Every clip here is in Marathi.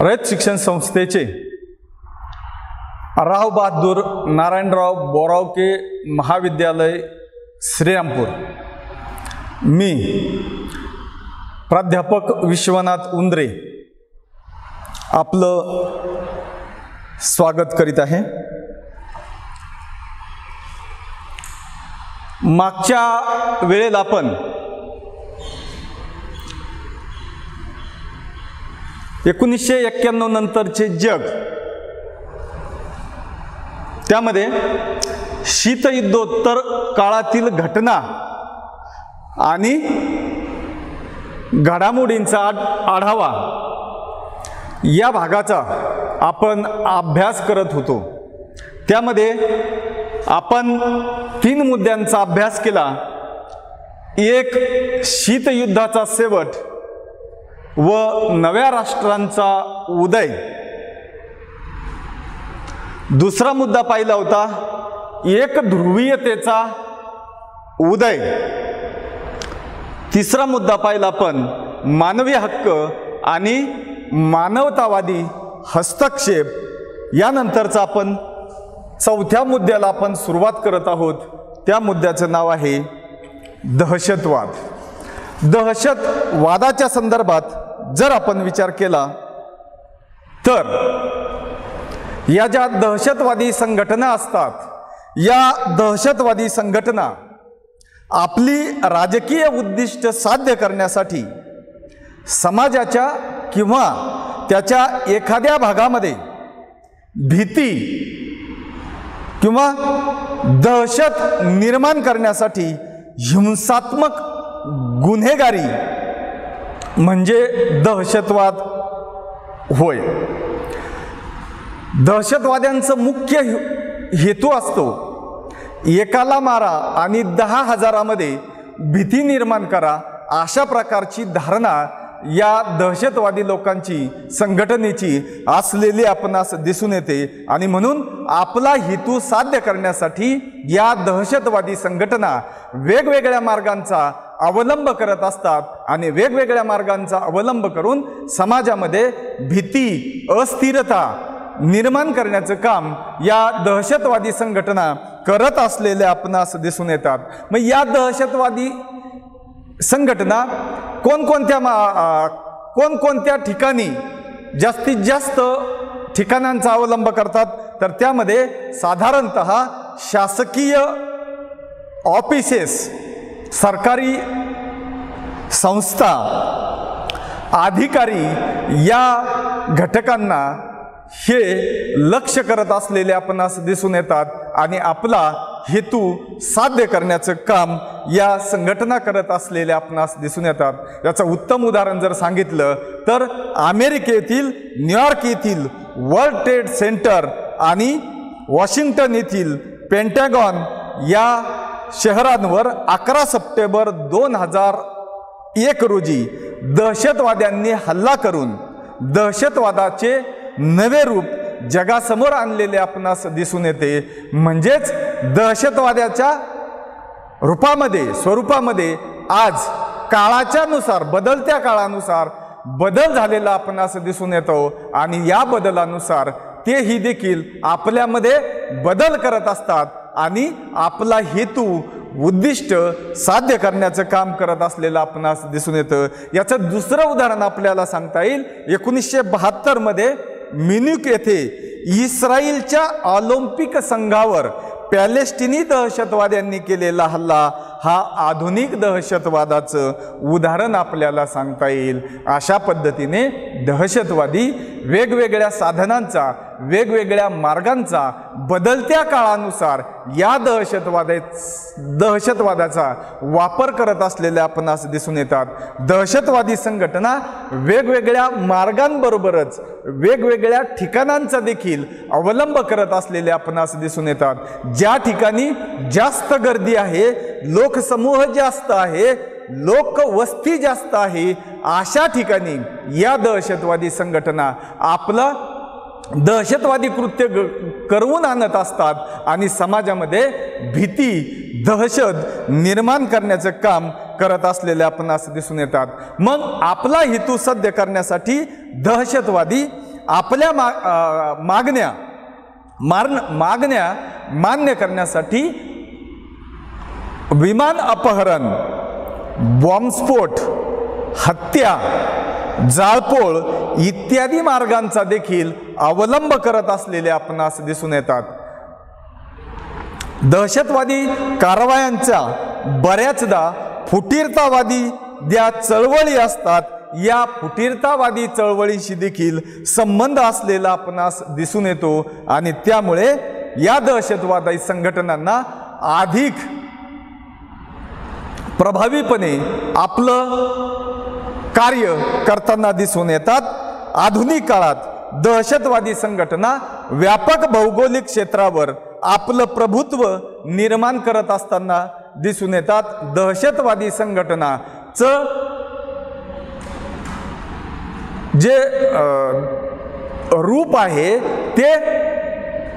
रयत शिक्षण संस्थेचे राव बहादूर नारायणराव बोरावके महाविद्यालय श्रीरामपूर. मी प्राध्यापक विश्वनाथ उंद्रे आपलं स्वागत करीत आहे. मागच्या वेळेला आपण एकोणीसशे एक्क्याण्णव नंतरचे जग. त्यामध्ये शीतयुद्धोत्तर काळातील घटना आणि घडामोडींचा आढावा या भागाचा आपण अभ्यास करत होतो. त्यामध्ये आपण तीन मुद्द्यांचा अभ्यास केला. एक शीतयुद्धाचा शेवट. व नव्या राष्ट्रांचा उदय. दुसरा मुद्दा पाहिला होता एक ध्रुवीयतेचा उदय. तिसरा मुद्दा पाहिला आपण मानवी हक्क आणि मानवतावादी हस्तक्षेप. यानंतरचा आपण चौथ्या मुद्द्याला आपण सुरुवात करत आहोत. त्या मुद्द्याचं नाव आहे दहशतवाद. दहशतवादाच्या संदर्भात जर आपण विचार केला तर या ज्या दहशतवादी संघटना असतात या दहशतवादी संघटना आपली राजकीय उद्दिष्ट साध्य करण्यासाठी समाजाच्या किंवा त्याच्या एखाद्या भागामध्ये भीती किंवा दहशत निर्माण करण्यासाठी हिंसात्मक गुन्हेगारी म्हणजे दहशतवाद होय. दहशतवाद्यांचं मुख्य हेतू असतो एकाला मारा आणि दहा हजारामध्ये भीती निर्माण करा अशा प्रकारची धारणा या दहशतवादी लोकांची संघटनेची असलेली आपणास दिसून येते. आणि म्हणून आपला हेतू साध्य करण्यासाठी या दहशतवादी संघटना वेगवेगळ्या मार्गांचा अवलंब करत असतात आणि वेगवेगळ्या मार्गांचा अवलंब करून समाजामध्ये भीती अस्थिरता निर्माण करण्याचं काम या दहशतवादी संघटना करत असलेल्या आपणास दिसून येतात. मग या दहशतवादी संघटना कोणकोणत्या मा कोणकोणत्या ठिकाणी जास्तीत जास्त ठिकाणांचा अवलंब करतात? तर त्यामध्ये साधारणत शासकीय ऑफिसेस सरकारी संस्था अधिकारी या घटकांना हे लक्ष करत असलेले आपणास दिसून येतात आणि आपला हेतू साध्य करण्याचं काम या संघटना करत असलेल्या आपणास दिसून येतात. याचं उत्तम उदाहरण जर सांगितलं तर अमेरिकेतील न्यूयॉर्क येथील वर्ल्ड ट्रेड सेंटर आणि वॉशिंग्टन येथील पेंटॅगॉन या शहरांवर अकरा सप्टेंबर दोन हजार एक रोजी दहशतवाद्यांनी हल्ला करून दहशतवादाचे नवे रूप जगासमोर आणलेले आपणास दिसून येते. म्हणजेच दहशतवाद्याच्या रूपामध्ये स्वरूपामध्ये आज काळाच्यानुसार बदलत्या काळानुसार बदल झालेला आपणास दिसून येतो आणि या बदलानुसार तेही देखील आपल्यामध्ये बदल करत असतात. आणि आपला हेतू उद्दिष्ट साध्य करण्याचं काम करत असलेलं आपणास दिसून येतं. याचं दुसरं उदाहरण आपल्याला सांगता येईल. एकोणीसशे बहात्तरमध्ये मिन्युक येथे इस्रायलच्या ऑलिम्पिक संघावर पॅलेस्टिनी दहशतवाद्यांनी केलेला हल्ला. हा आधुनिक दहशतवादाचं उदाहरण आपल्याला सांगता येईल. अशा पद्धतीने दहशतवादी वेगवेगळ्या साधनांचा वेगवेगळ्या मार्गांचा बदलत्या काळानुसार या दहशतवादा दहशतवादाचा वापर करत असलेल्या आपणास दिसून येतात. दहशतवादी संघटना वेगवेगळ्या मार्गांबरोबरच वेगवेगळ्या ठिकाणांचा देखील अवलंब करत असलेले आपणास दिसून येतात. ज्या ठिकाणी जास्त गर्दी आहे लोकसमूह जास्त आहे लोकवस्ती जास्त आहे अशा ठिकाणी या दहशतवादी संघटना आपलं दहशतवादी कृत्य ग- करवून आणत असतात आणि समाजामध्ये भीती दहशत निर्माण करण्याचं काम करत असलेले आपण असं दिसून येतात. मग आपला हेतू सध्य करण्यासाठी दहशतवादी आपल्या मा मागण्या मारण मागण्या मान्य करण्यासाठी विमान अपहरण बॉम्बस्फोट हत्या जाळपोळ इत्यादी मार्गांचा देखील अवलंब करत असलेले आपणास दिसून येतात. दहशतवादी कारवायांच्या बऱ्याचदा फुटीरतावादी ज्या चळवळी असतात या फुटीरतावादी चळवळीशी देखील संबंध असलेला आपणास दिसून येतो आणि त्यामुळे या दहशतवादी संघटनांना अधिक प्रभावीपणे आपलं कार्य करताना दिसून येतात. आधुनिक काळात दहशतवादी संघटना व्यापक भौगोलिक क्षेत्रावर आपलं प्रभुत्व निर्माण करत असताना दिसून येतात दहशतवादी संघटनाचं जे रूप आहे ते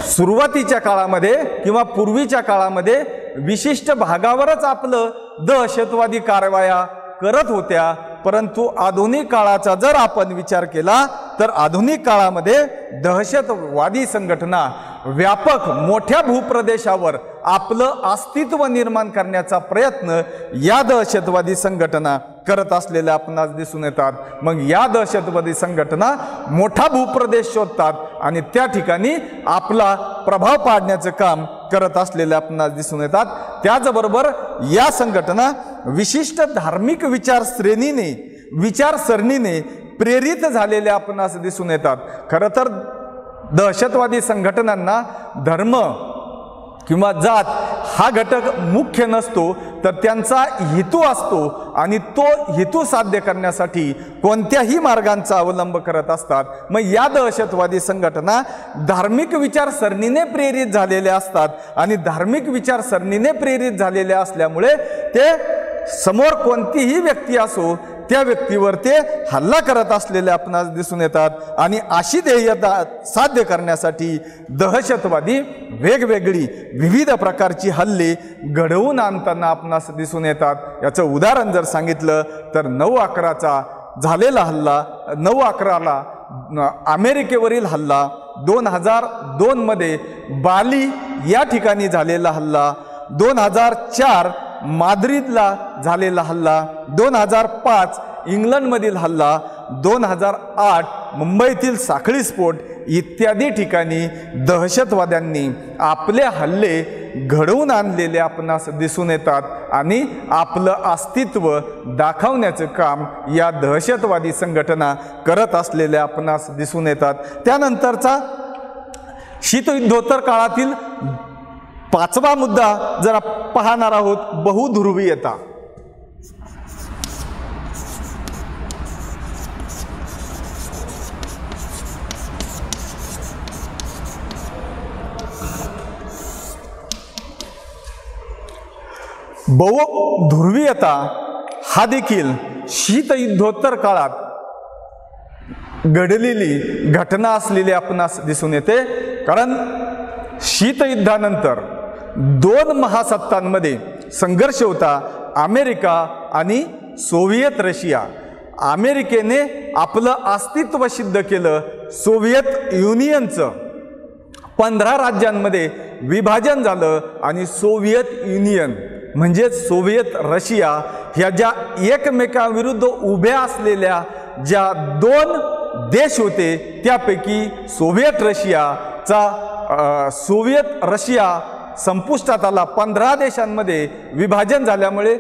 सुरुवातीच्या काळामध्ये किंवा पूर्वीच्या काळामध्ये विशिष्ट भागावरच आपलं दहशतवादी कारवाया करत होत्या. परंतु आधुनिक काळाचा जर आपण विचार केला तर आधुनिक काळामध्ये दहशतवादी संघटना व्यापक मोठ्या भूप्रदेशावर आपलं अस्तित्व निर्माण करण्याचा प्रयत्न या दहशतवादी संघटना करत असलेल्या आपणास दिसून येतात. मग या दहशतवादी संघटना मोठा भूप्रदेश शोधतात आणि त्या ठिकाणी आपला प्रभाव पाडण्याचं काम करत असलेले आपणास दिसून येतात. त्याचबरोबर या संघटना विशिष्ट धार्मिक विचारश्रेणीने विचारसरणीने प्रेरित झालेल्या आपणास दिसून येतात. खरं तर दहशतवादी संघटनांना धर्म किंवा जात हा घटक मुख्य नसतो तर त्यांचा हेतू असतो आणि तो हेतू साध्य करण्यासाठी कोणत्याही मार्गांचा अवलंब करत असतात. मग या दहशतवादी संघटना धार्मिक विचारसरणीने प्रेरित झालेल्या असतात आणि धार्मिक विचारसरणीने प्रेरित झालेल्या असल्यामुळे ते समोर कोणतीही व्यक्ती असो त्या व्यक्तीवर ते हल्ला करत असलेले आपणास दिसून येतात आणि अशी ध्येयता साध्य करण्यासाठी दहशतवादी वेगवेगळी विविध प्रकारची हल्ले घडवून आणताना आपणास दिसून येतात. याचं उदाहरण जर सांगितलं तर नऊ अकराचा झालेला हल्ला नऊ अकराला अमेरिकेवरील हल्ला दोन हजार दोनमध्ये बाली या ठिकाणी झालेला हल्ला दोन हजार चार माद्रिदला झालेला हल्ला दोन हजार पाच इंग्लंडमधील हल्ला दोन हजार आठ मुंबईतील साखळी स्फोट इत्यादी ठिकाणी दहशतवाद्यांनी आपले हल्ले घडवून आणलेले आपणास दिसून येतात आणि आपलं अस्तित्व दाखवण्याचं काम या दहशतवादी संघटना करत असलेल्या आपणास दिसून येतात. त्यानंतरचा शीतयुद्धोत्तर काळातील पाचवा मुद्दा जरा पाहणार आहोत बहुध्रुवीयता बहुध्रुवीयता हा देखील शीतयुद्धोत्तर काळात घडलेली घटना असलेली आपणास दिसून येते. कारण शीतयुद्धानंतर दोन महासत्तांमध्ये संघर्ष होता अमेरिका आणि सोव्हिएत रशिया. अमेरिकेने आपलं अस्तित्व सिद्ध केलं सोव्हिएत युनियनचं. पंधरा राज्यांमध्ये विभाजन झालं आणि सोव्हिएत युनियन म्हणजेच सोव्हिएत रशिया ह्या ज्या एकमेकांविरुद्ध उभ्या असलेल्या ज्या दोन देश होते त्यापैकी सोव्हिएत रशियाचा सोव्हिएत रशिया संपुष्टात आला. पंधरा देशांमध्ये विभाजन झाल्यामुळे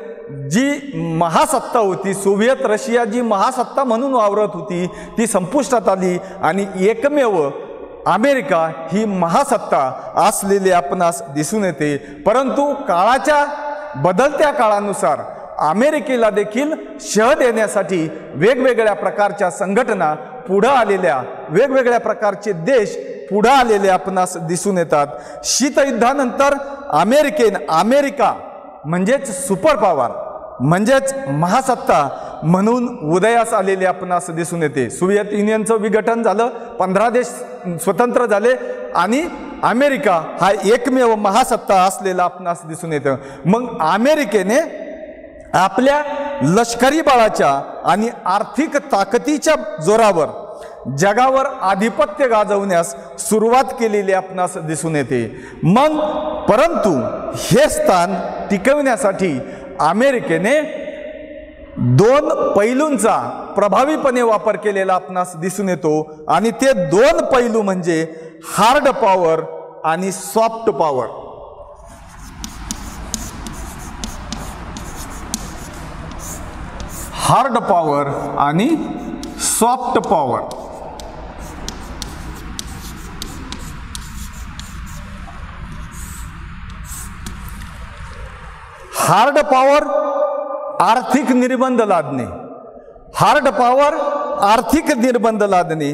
जी महासत्ता होती सोव्हिएत रशिया जी महासत्ता म्हणून वावरत होती ती संपुष्टात आली आणि एकमेव अमेरिका ही महासत्ता असलेली आपणास दिसून येते. परंतु काळाच्या बदलत्या काळानुसार अमेरिकेला देखील शह देण्यासाठी वेगवेगळ्या प्रकारच्या संघटना पुढं आलेल्या वेगवेगळ्या प्रकारचे देश पुढं आलेले आपणास दिसून येतात. शीतयुद्धानंतर अमेरिकेन अमेरिका म्हणजेच सुपर पॉवर म्हणजेच महासत्ता म्हणून उदयास आलेले आपणास दिसून येते. सोव्हिएत युनियनचं विघटन झालं पंधरा देश स्वतंत्र झाले आणि अमेरिका हा एकमेव महासत्ता असलेला आपणास दिसून येतं. मग अमेरिकेने आपल्या लष्करी बळाच्या आणि आर्थिक ताकदीच्या जोरावर जगावर आधिपत्य गाजवण्यास सुरुवात केलेली आपणास दिसून येते. मग परंतु हे स्थान टिकवण्यासाठी अमेरिकेने दोन पैलूंचा प्रभावीपणे वापर केलेला आपणास दिसून येतो आणि ते दोन पैलू म्हणजे हार्ड पॉवर आणि सॉफ्ट पॉवर. हार्ड पॉवर आणि सॉफ्ट पॉवर हार्ड पॉवर आर्थिक निर्बंध लादणे. हार्ड पॉवर आर्थिक निर्बंध लादणे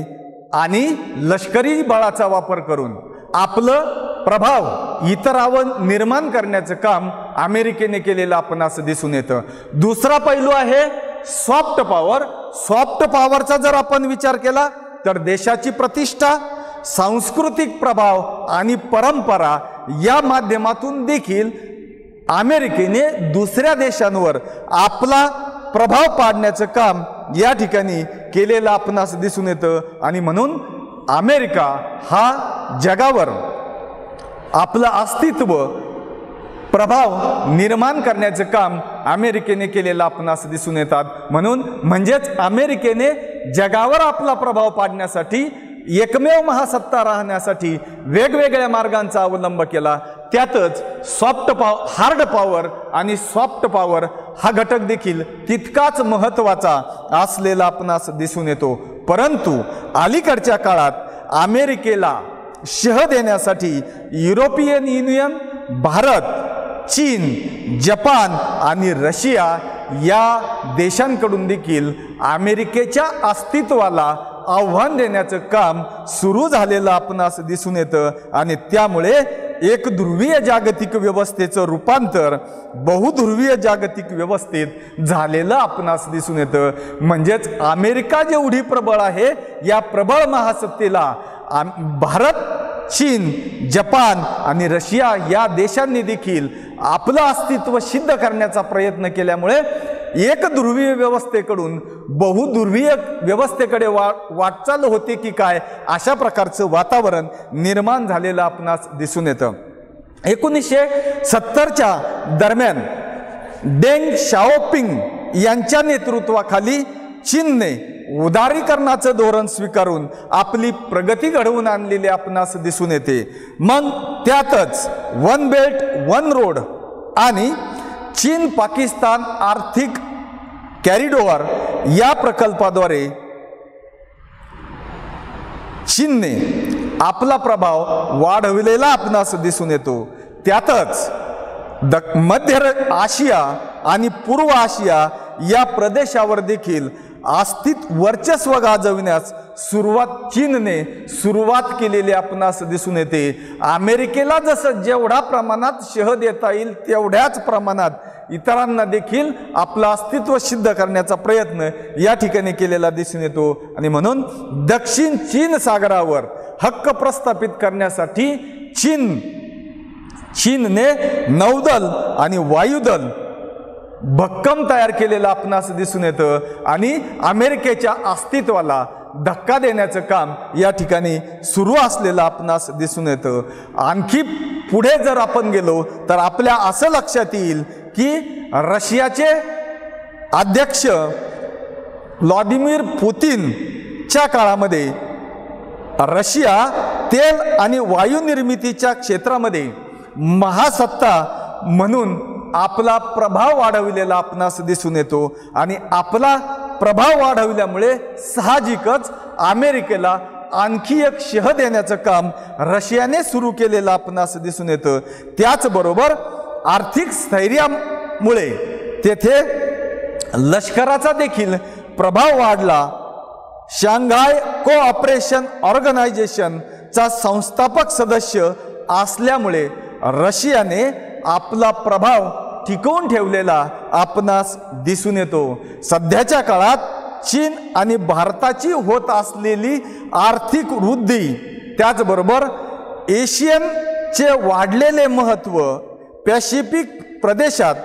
आणि लष्करी बळाचा वापर करून आपलं प्रभाव इतरावर निर्माण करण्याचं काम अमेरिकेने केलेलं आपण असं दिसून येतं. दुसरा पैलू आहे सॉफ्ट पॉवर सॉफ्ट पॉवरचा जर आपण विचार केला तर देशाची प्रतिष्ठा सांस्कृतिक प्रभाव आणि परंपरा या माध्यमातून देखील अमेरिकेने दुसऱ्या देशांवर आपला प्रभाव पाडण्याचं काम या ठिकाणी केलेलं आपणास दिसून येतं. आणि म्हणून अमेरिका हा जगावर आपलं अस्तित्व प्रभाव निर्माण करण्याचं काम अमेरिकेने केलेलं आपणास दिसून येतात. म्हणून म्हणजेच अमेरिकेने जगावर आपला प्रभाव पाडण्यासाठी एकमेव महासत्ता राहण्यासाठी वेगवेगळ्या मार्गांचा अवलंब केला. त्यातच सॉफ्ट पाव हार्ड पॉवर आणि सॉफ्ट पॉवर हा घटक देखील तितकाच महत्त्वाचा असलेला आपणास दिसून येतो. परंतु अलीकडच्या काळात अमेरिकेला शह देण्यासाठी युरोपियन युनियन भारत चीन जपान आणि रशिया या देशांकडून देखील अमेरिकेच्या अस्तित्वाला आव्हान देण्याचं काम सुरू झालेलं आपणास दिसून येतं. आणि त्यामुळे एक ध्रुवीय जागतिक व्यवस्थेचं रूपांतर बहुध्रुवीय जागतिक व्यवस्थेत झालेलं आपणास दिसून येतं. म्हणजेच अमेरिका जेवढी प्रबळ आहे या प्रबळ महासत्तेला भारत चीन जपान आणि रशिया या देशांनी देखील आपलं अस्तित्व सिद्ध करण्याचा प्रयत्न केल्यामुळे एक ध्रुवीय व्यवस्थेकडून बहुध्रुवीय व्यवस्थेकडे वा वाटचाल होते की काय अशा प्रकारचं वातावरण निर्माण झालेलं आपणास दिसून येतं. एकोणीसशे सत्तरच्या दरम्यान डेंग शाओपिंग यांच्या नेतृत्वाखाली चीनने उदारीकरणाचं धोरण स्वीकारून आपली प्रगती घडवून आणलेली आपणास दिसून येते. मग त्यातच वन बेल्ट वन रोड आणि चीन पाकिस्तान आर्थिक कॅरिडोअर या प्रकल्पाद्वारे चीनने आपला प्रभाव वाढविलेला आपणास दिसून येतो. त्यातच द मध्य आशिया आणि पूर्व आशिया या प्रदेशावर देखील अस्तित्व वर्चस्व गाजविण्यास सुरुवात चीनने सुरुवात केलेली आपणास दिसून येते. अमेरिकेला जसं जेवढ्या प्रमाणात शह देता येईल तेवढ्याच प्रमाणात इतरांना देखील आपलं अस्तित्व सिद्ध करण्याचा प्रयत्न या ठिकाणी केलेला दिसून येतो. आणि म्हणून दक्षिण चीन सागरावर हक्क प्रस्थापित करण्यासाठी चीन चीनने नौदल आणि वायुदल भक्कम तयार केलेलं आपणास दिसून येतं. आणि अमेरिकेच्या अस्तित्वाला धक्का देण्याचं काम या ठिकाणी सुरू असलेलं आपणास दिसून येतं. आणखी पुढे जर आपण गेलो तर आपल्या असं लक्षात येईल की रशियाचे अध्यक्ष व्लादिमीर पुतीनच्या काळामध्ये रशिया तेल आणि वायू निर्मितीच्या क्षेत्रामध्ये महासत्ता म्हणून आपला प्रभाव वाढविलेला आपणास दिसून येतो आणि आपला प्रभाव वाढविल्यामुळे साहजिकच अमेरिकेला आणखी एक शह देण्याचं काम रशियाने सुरू केलेलं आपणास दिसून येतं. त्याचबरोबर आर्थिक स्थैर्यामुळे तेथे लष्कराचा देखील प्रभाव वाढला. शांघाय कोऑपरेशन ऑर्गनायझेशनचा संस्थापक सदस्य असल्यामुळे रशियाने आपला प्रभाव टिकवून ठेवलेला आपणास दिसून येतो. सध्याच्या काळात चीन आणि भारताची होत असलेली आर्थिक वृद्धी त्याचबरोबर एशियनचे वाढलेले महत्त्व पॅसिफिक प्रदेशात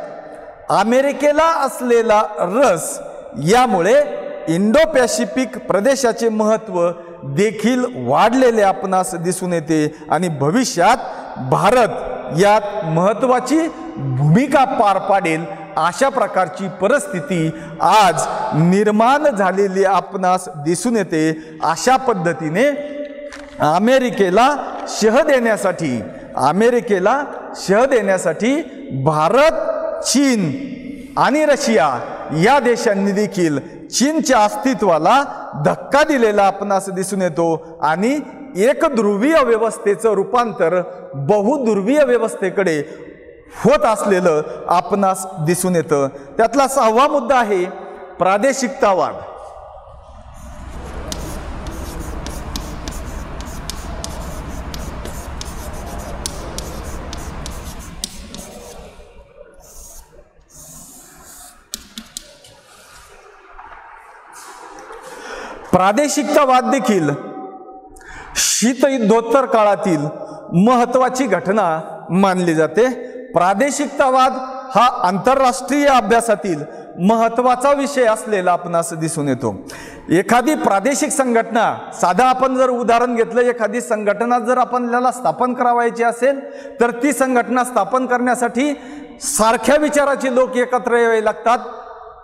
अमेरिकेला असलेला रस यामुळे इंडो पॅसिफिक प्रदेशाचे महत्त्व देखील वाढलेले आपणास दिसून येते. आणि भविष्यात भारत यात महत्त्वाची भूमिका पार पाडेल अशा प्रकारची परिस्थिती आज निर्माण झालेली आपणास दिसून येते. अशा पद्धतीने अमेरिकेला शह देण्यासाठी अमेरिकेला शह देण्यासाठी भारत चीन आणि रशिया या देशांनी देखील चीनच्या अस्तित्वाला धक्का दिलेला आपणास दिसून येतो आणि एक ध्रुवीय व्यवस्थेचं रूपांतर बहुध्रुवीय व्यवस्थेकडे होत असलेलं आपणास दिसून येतं. त्यातला सहावा मुद्दा आहे प्रादेशिकतावाद प्रादेशिकतावाद देखील शीतयुद्धोत्तर काळातील महत्त्वाची घटना मानली जाते. प्रादेशिकतावाद हा आंतरराष्ट्रीय अभ्यासातील महत्त्वाचा विषय असलेला आपण असं दिसून येतो. एखादी प्रादेशिक संघटना साधा आपण जर उदाहरण घेतलं एखादी संघटना जर आपल्याला स्थापन करावायची असेल तर ती संघटना स्थापन करण्यासाठी सारख्या विचाराचे लोक एकत्र यावे लागतात.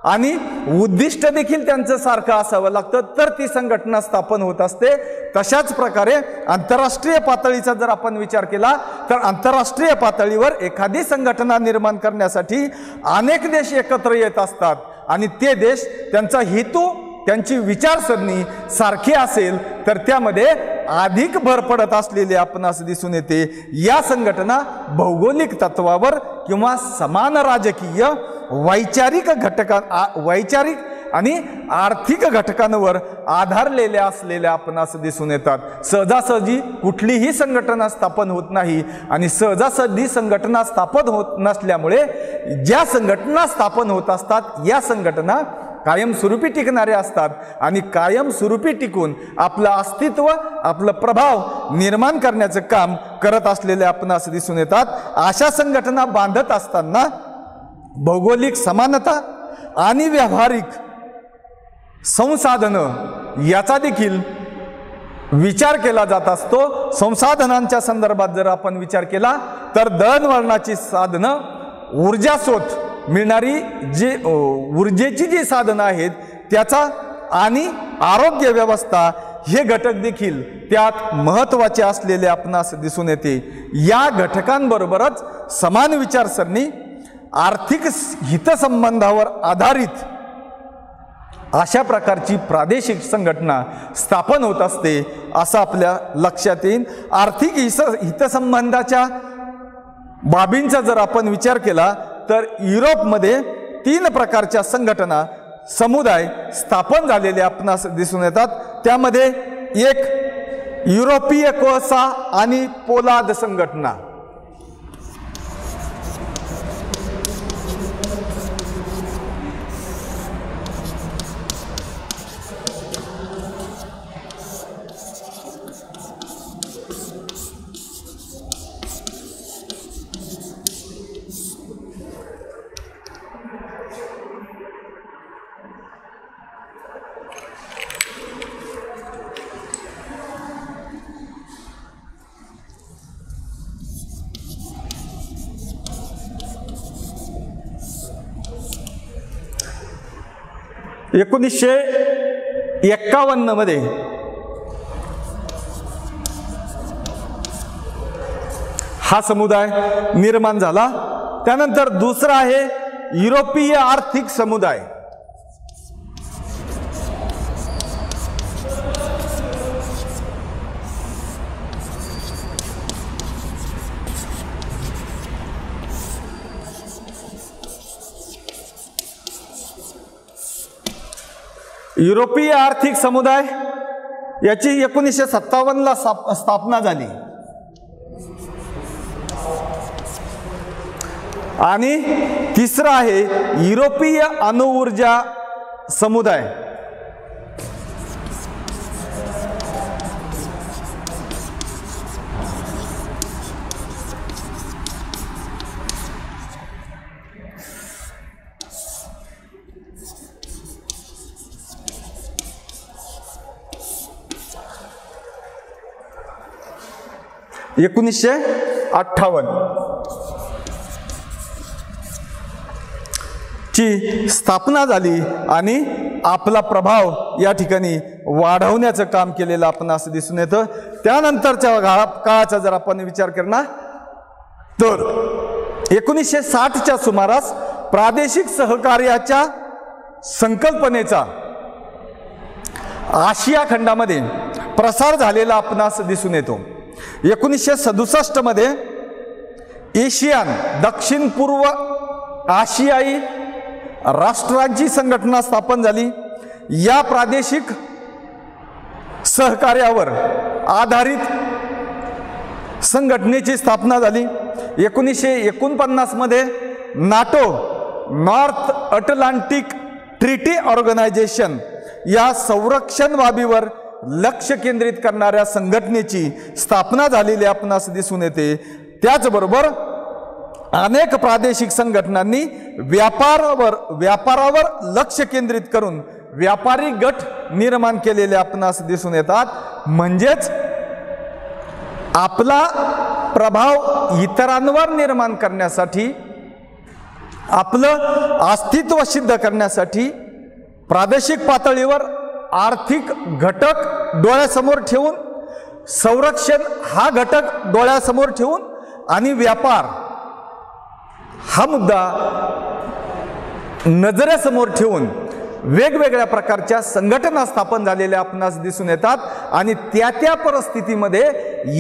आणि उद्दिष्ट देखील त्यांचं सारखं असावं लागतं. तर ती संघटना स्थापन होत असते. तशाच प्रकारे आंतरराष्ट्रीय पातळीचा जर आपण विचार केला तर आंतरराष्ट्रीय पातळीवर एखादी संघटना निर्माण करण्यासाठी अनेक देश एकत्र येत असतात. आणि ते देश त्यांचा हेतू त्यांची विचारसरणी सारखी असेल तर त्यामध्ये अधिक भर पडत असलेले आपणास दिसून येते. या संघटना भौगोलिक तत्वावर किंवा समान राजकीय वैचारिक घटका वैचारिक आणि आर्थिक घटकांवर आधारलेल्या असलेल्या आपणास दिसून येतात. सहजासहजी कुठलीही संघटना स्थापन होत नाही आणि सहजासहजी संघटना स्थापन होत नसल्यामुळे ज्या संघटना स्थापन होत असतात या संघटना कायमस्वरूपी टिकणारे असतात. आणि कायमस्वरूपी टिकून आपलं अस्तित्व आपलं प्रभाव निर्माण करण्याचं काम करत असलेले आपणास दिसून येतात. अशा संघटना बांधत असताना भौगोलिक समानता आणि व्यावहारिक संसाधनं याचा देखील विचार केला जात असतो. संसाधनांच्या संदर्भात जर आपण विचार केला तर दळणवळणाची साधनं ऊर्जा स्रोत मिळणारी जे ऊर्जेची जी साधनं आहेत त्याचा आणि आरोग्य व्यवस्था हे घटक देखील त्यात महत्त्वाचे असलेले आपणास दिसून येते. या घटकांबरोबरच समान विचारसरणी आर्थिक हितसंबंधावर आधारित अशा प्रकारची प्रादेशिक संघटना स्थापन होत असते असं आपल्या लक्षात येईल आर्थिक हिस हितसंबंधाच्या बाबींचा जर आपण विचार केला तर युरोपमध्ये तीन प्रकारच्या संघटना समुदाय स्थापन झालेले आपणास दिसून येतात. त्यामध्ये एक युरोपीय कोळसा आणि पोलाद संघटना. एकोणीसशे एक्कावन्नमध्ये हा समुदाय निर्माण झाला. त्यानंतर दुसरा आहे युरोपीय आर्थिक समुदाय. युरोपीय आर्थिक समुदाय याची एकोणीसशे सत्तावन्नला स्थापना झाली. आणि तिसरं आहे युरोपीय अणुऊर्जा समुदाय. एकोणीसशे अठ्ठावन्न. ची स्थापना झाली आणि आपला प्रभाव या ठिकाणी वाढवण्याचं काम केलेलं आपण असं दिसून येतं. त्यानंतरच्या काळा काळाचा जर आपण विचार करणार तर एकोणीसशे साठच्या सुमारास प्रादेशिक सहकार्याच्या संकल्पनेचा आशिया खंडामध्ये प्रसार झालेला आपणास दिसून येतो. एकोणीसशे सदुसष्टमध्ये एशियन दक्षिण पूर्व आशियाई राष्ट्रांची संघटना स्थापन झाली. या प्रादेशिक सहकार्यावर आधारित संघटनेची स्थापना झाली. एकोणीसशे एकोणपन्नासमध्ये NATO North Atlantic Treaty Organization या संरक्षण बाबीवर लक्ष केंद्रित करणाऱ्या संघटनेची स्थापना झालेली आपणास दिसून येते. त्याचबरोबर अनेक प्रादेशिक संघटनांनी व्यापारावर व्यापारावर लक्ष केंद्रित करून व्यापारी गट निर्माण केलेले आपणास दिसून येतात. म्हणजेच आपला प्रभाव इतरांवर निर्माण करण्यासाठी आपलं अस्तित्व सिद्ध करण्यासाठी प्रादेशिक पातळीवर आर्थिक घटक डोळ्यासमोर ठेवून संरक्षण हा घटक डोळ्यासमोर ठेवून आणि व्यापार हा मुद्दा नजरेसमोर ठेवून वेगवेगळ्या प्रकारच्या संघटना स्थापन झालेल्या आपणास दिसून येतात आणि त्या त्या परिस्थितीमध्ये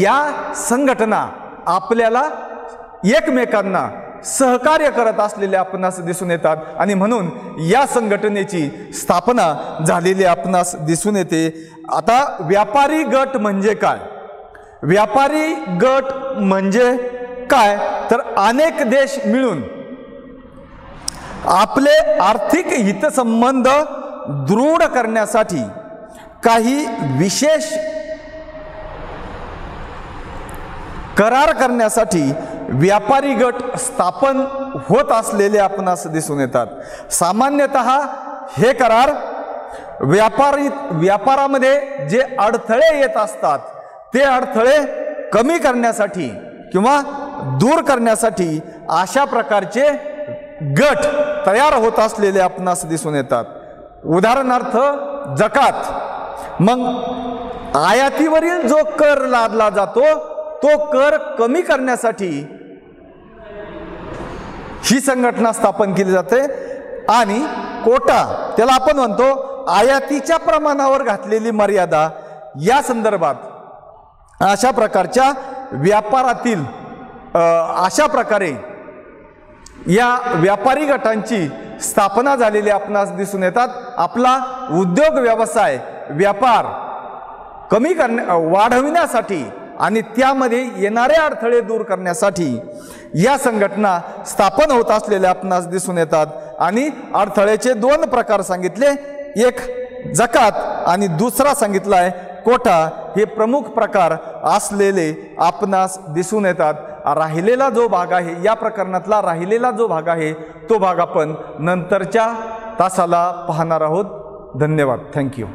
या संघटना आपल्याला एकमेकांना सहकार्य करत असलेले आपणास दिसून येतात. आणि म्हणून या संघटनेची स्थापना झालेली आपणास दिसून येते. आता व्यापारी गट म्हणजे काय? व्यापारी गट म्हणजे काय? तर अनेक देश मिळून आपले आर्थिक हितसंबंध दृढ करण्यासाठी काही विशेष करार करण्यासाठी व्यापारी गट स्थापन होत असलेले आपणास दिसून येतात. सामान्यतः हे करार व्यापारी व्यापारामध्ये जे अडथळे येत असतात ते अडथळे कमी करण्यासाठी किंवा दूर करण्यासाठी अशा प्रकारचे गट तयार होत असलेले आपणास दिसून येतात. उदाहरणार्थ जकात. मग आयातीवरील जो कर लादला जातो तो कर कमी करण्यासाठी ही संघटना स्थापन केली जाते. आणि कोटा त्याला आपण म्हणतो आयातीच्या प्रमाणावर घातलेली मर्यादा. या संदर्भात अशा प्रकारच्या व्यापारातील अशा प्रकारे या व्यापारी गटांची स्थापना झालेली आपणास दिसून येतात. आपला उद्योग व्यवसाय व्यापार कमी करण्या वाढविण्यासाठी आणि त्यामध्ये येणारे अडथळे दूर करण्यासाठी या संघटना स्थापन होत असलेल्या आपणास दिसून येतात. आणि अडथळ्याचे दोन प्रकार सांगितले. एक जकात आणि दुसरा सांगितला आहे कोटा. हे प्रमुख प्रकार असलेले आपणास दिसून येतात. राहिलेला जो भाग आहे या प्रकरणातला राहिलेला जो भाग आहे तो भाग आपण नंतरच्या तासाला पाहणार आहोत. धन्यवाद. थँक्यू